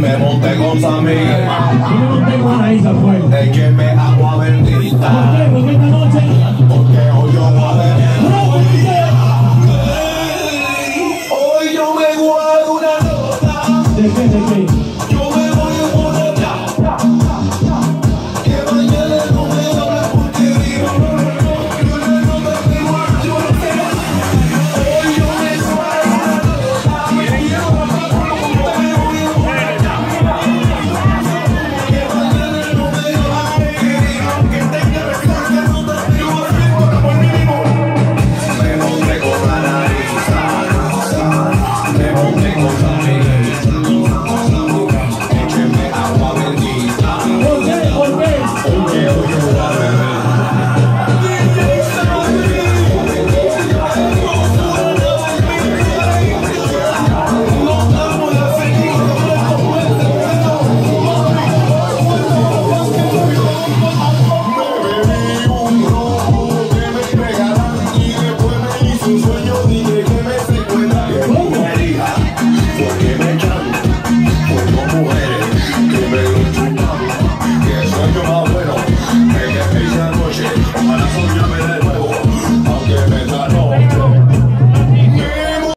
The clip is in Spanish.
me monté con Samir. Es que me agua bendita. Porque hoy yo voy a beber. Hoy yo me guardo una nota. ¿De qué, de qué? noche, para